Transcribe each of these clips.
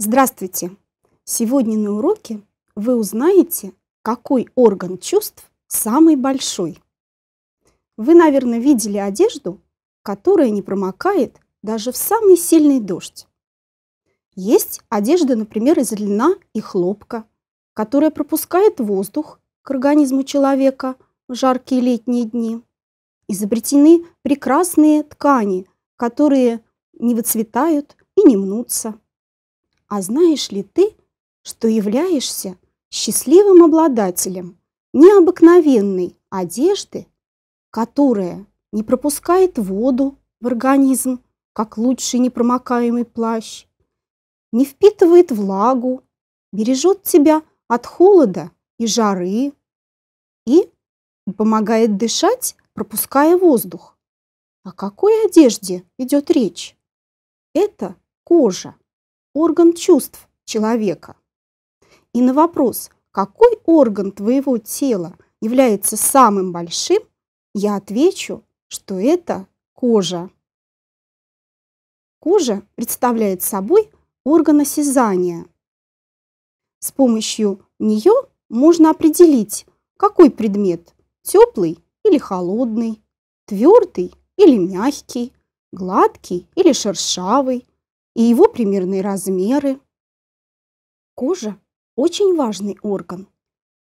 Здравствуйте! Сегодня на уроке вы узнаете, какой орган чувств самый большой. Вы, наверное, видели одежду, которая не промокает даже в самый сильный дождь. Есть одежда, например, из льна и хлопка, которая пропускает воздух к организму человека в жаркие летние дни. Изобретены прекрасные ткани, которые не выцветают и не мнутся. А знаешь ли ты, что являешься счастливым обладателем необыкновенной одежды, которая не пропускает воду в организм, как лучший непромокаемый плащ, не впитывает влагу, бережет тебя от холода и жары и помогает дышать, пропуская воздух. О какой одежде идет речь? Это кожа орган чувств человека. И на вопрос, какой орган твоего тела является самым большим, я отвечу, что это кожа. Кожа представляет собой орган осязания. С помощью нее можно определить, какой предмет – теплый или холодный, твердый или мягкий, гладкий или шершавый, и его примерные размеры. Кожа – очень важный орган.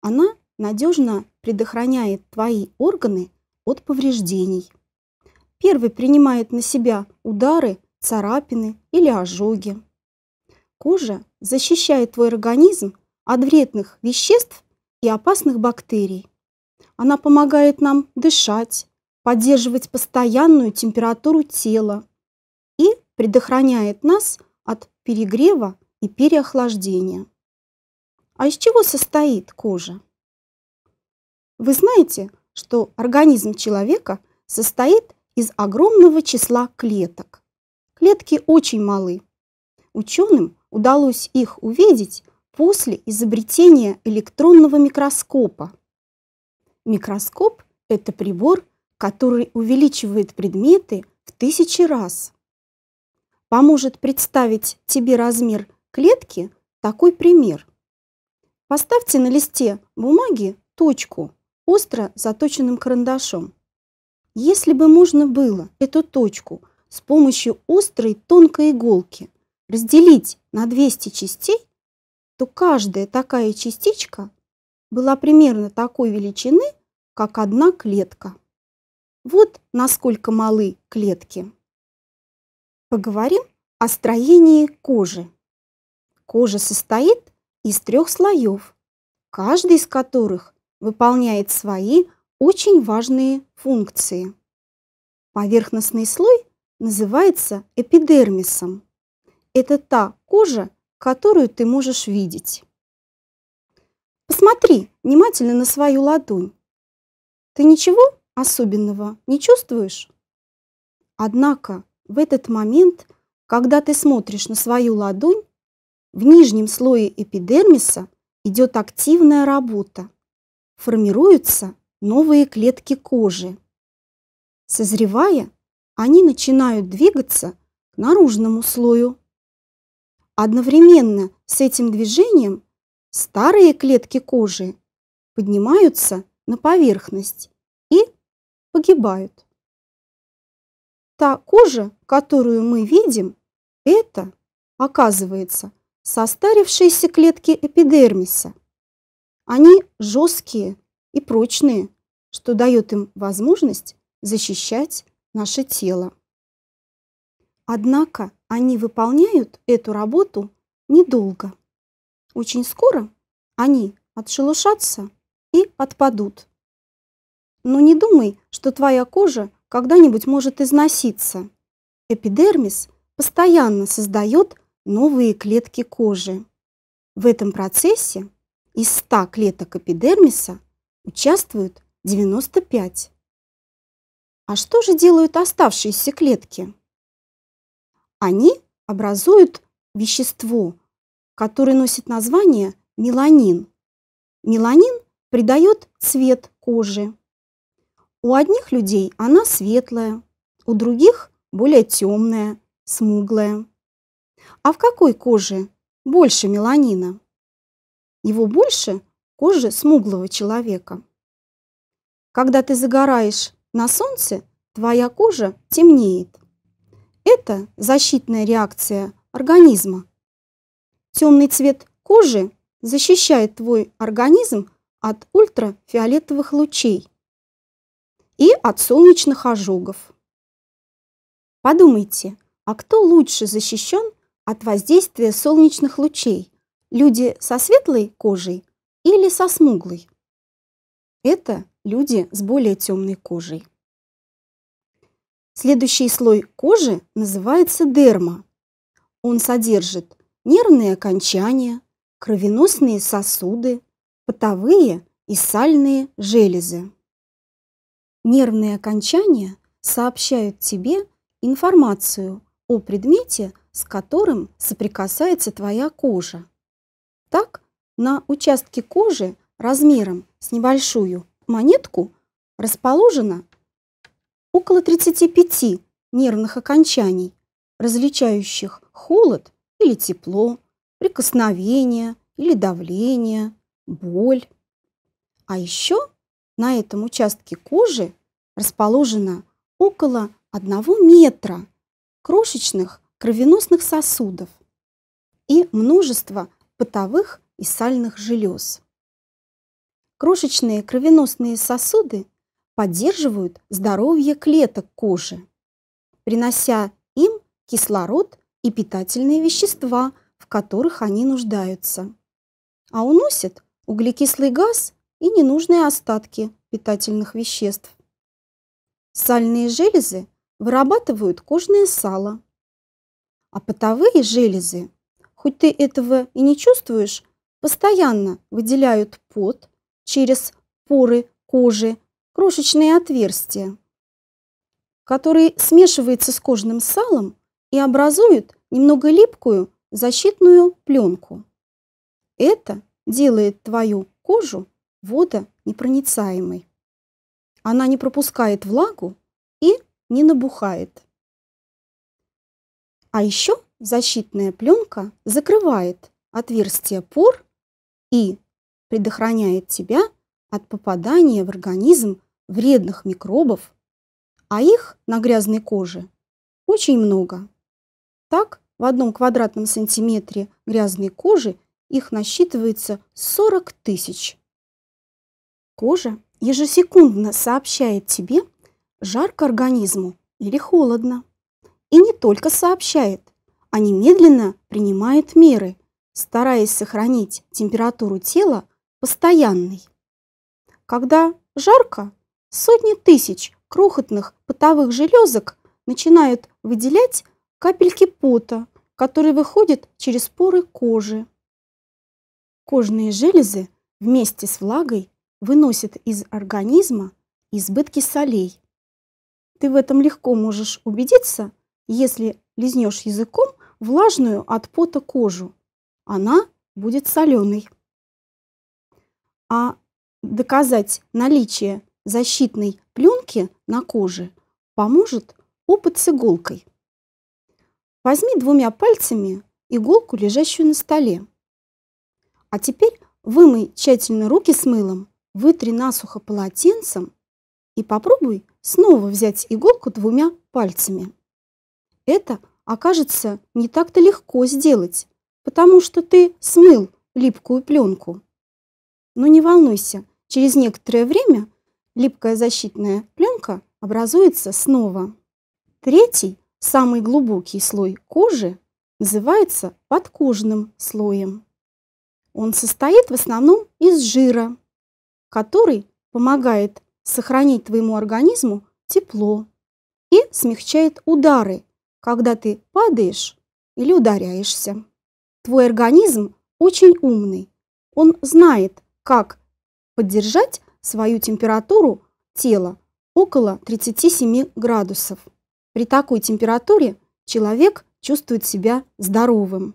Она надежно предохраняет твои органы от повреждений. Первый принимает на себя удары, царапины или ожоги. Кожа защищает твой организм от вредных веществ и опасных бактерий. Она помогает нам дышать, поддерживать постоянную температуру тела, предохраняет нас от перегрева и переохлаждения. А из чего состоит кожа? Вы знаете, что организм человека состоит из огромного числа клеток. Клетки очень малы. Ученым удалось их увидеть после изобретения электронного микроскопа. Микроскоп – это прибор, который увеличивает предметы в тысячи раз поможет представить тебе размер клетки такой пример. Поставьте на листе бумаги точку остро заточенным карандашом. Если бы можно было эту точку с помощью острой тонкой иголки разделить на 200 частей, то каждая такая частичка была примерно такой величины, как одна клетка. Вот насколько малы клетки. Поговорим о строении кожи. Кожа состоит из трех слоев, каждый из которых выполняет свои очень важные функции. Поверхностный слой называется эпидермисом. Это та кожа, которую ты можешь видеть. Посмотри внимательно на свою ладонь. Ты ничего особенного не чувствуешь? Однако в этот момент, когда ты смотришь на свою ладонь, в нижнем слое эпидермиса идет активная работа. Формируются новые клетки кожи. Созревая, они начинают двигаться к наружному слою. Одновременно с этим движением старые клетки кожи поднимаются на поверхность и погибают. Та кожа, которую мы видим, это, оказывается, состарившиеся клетки эпидермиса. Они жесткие и прочные, что дает им возможность защищать наше тело. Однако они выполняют эту работу недолго. Очень скоро они отшелушатся и отпадут. Но не думай, что твоя кожа когда-нибудь может износиться. Эпидермис постоянно создает новые клетки кожи. В этом процессе из 100 клеток эпидермиса участвуют 95. А что же делают оставшиеся клетки? Они образуют вещество, которое носит название меланин. Меланин придает цвет кожи. У одних людей она светлая, у других более темная, смуглая. А в какой коже больше меланина? Его больше кожи смуглого человека. Когда ты загораешь на солнце, твоя кожа темнеет. Это защитная реакция организма. Темный цвет кожи защищает твой организм от ультрафиолетовых лучей и от солнечных ожогов. Подумайте, а кто лучше защищен от воздействия солнечных лучей? Люди со светлой кожей или со смуглой? Это люди с более темной кожей. Следующий слой кожи называется дерма. Он содержит нервные окончания, кровеносные сосуды, потовые и сальные железы. Нервные окончания сообщают тебе информацию о предмете, с которым соприкасается твоя кожа. Так, на участке кожи размером с небольшую монетку расположено около 35 нервных окончаний, различающих холод или тепло, прикосновение или давление, боль. А еще на этом участке кожи расположено около 1 метра крошечных кровеносных сосудов и множество потовых и сальных желез. Крошечные кровеносные сосуды поддерживают здоровье клеток кожи, принося им кислород и питательные вещества, в которых они нуждаются, а уносят углекислый газ и ненужные остатки питательных веществ. Сальные железы вырабатывают кожное сало, а потовые железы, хоть ты этого и не чувствуешь, постоянно выделяют пот через поры кожи, крошечные отверстия, который смешивается с кожным салом и образует немного липкую защитную пленку. Это делает твою кожу водонепроницаемой. Она не пропускает влагу и не набухает. А еще защитная пленка закрывает отверстия пор и предохраняет тебя от попадания в организм вредных микробов, а их на грязной коже очень много. Так, в одном квадратном сантиметре грязной кожи их насчитывается 40 тысяч. Кожа ежесекундно сообщает тебе, жарко организму или холодно. И не только сообщает, а немедленно принимает меры, стараясь сохранить температуру тела постоянной. Когда жарко, сотни тысяч крохотных потовых железок начинают выделять капельки пота, которые выходят через поры кожи. Кожные железы вместе с влагой выносят из организма избытки солей. Ты в этом легко можешь убедиться, если лизнешь языком влажную от пота кожу. Она будет соленой. А доказать наличие защитной пленки на коже поможет опыт с иголкой. Возьми двумя пальцами иголку, лежащую на столе. А теперь вымой тщательно руки с мылом, вытри насухо полотенцем и попробуй снова взять иголку двумя пальцами. Это окажется не так-то легко сделать, потому что ты смыл липкую пленку. Но не волнуйся, через некоторое время липкая защитная пленка образуется снова. Третий Самый глубокий слой кожи называется подкожным слоем. Он состоит в основном из жира, который помогает сохранить твоему организму тепло и смягчает удары, когда ты падаешь или ударяешься. Твой организм очень умный. Он знает, как поддержать свою температуру тела около 37 градусов. При такой температуре человек чувствует себя здоровым.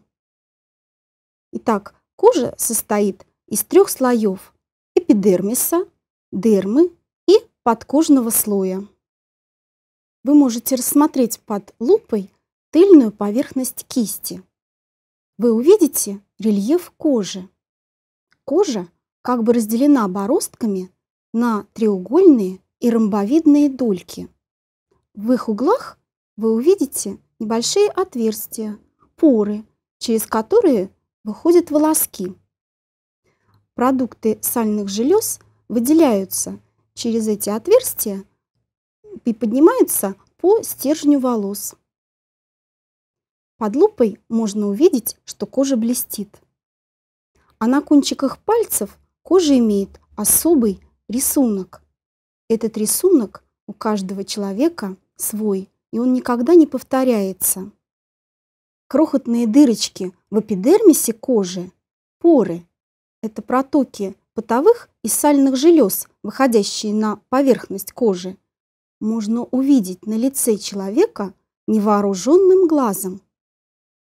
Итак, кожа состоит из трех слоев – эпидермиса, дермы и подкожного слоя. Вы можете рассмотреть под лупой тыльную поверхность кисти. вы увидите рельеф кожи. Кожа как бы разделена бороздками на треугольные и ромбовидные дольки. В их углах вы увидите небольшие отверстия, поры, через которые выходят волоски. Продукты сальных желез выделяются через эти отверстия и поднимаются по стержню волос. Под лупой можно увидеть, что кожа блестит. А на кончиках пальцев кожа имеет особый рисунок. Этот рисунок у каждого человека свой, и он никогда не повторяется. Крохотные дырочки в эпидермисе кожи, поры, это протоки потовых и сальных желез, выходящие на поверхность кожи, можно увидеть на лице человека невооруженным глазом.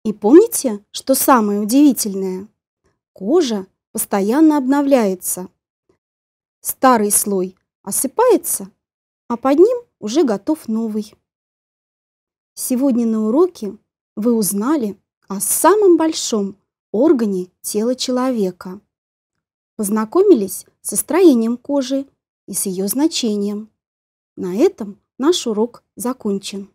И помните, что самое удивительное? Кожа постоянно обновляется. Старый слой осыпается, а под ним уже готов новый. Сегодня на уроке вы узнали о самом большом органе тела человека. Познакомились со строением кожи и с ее значением. На этом наш урок закончен.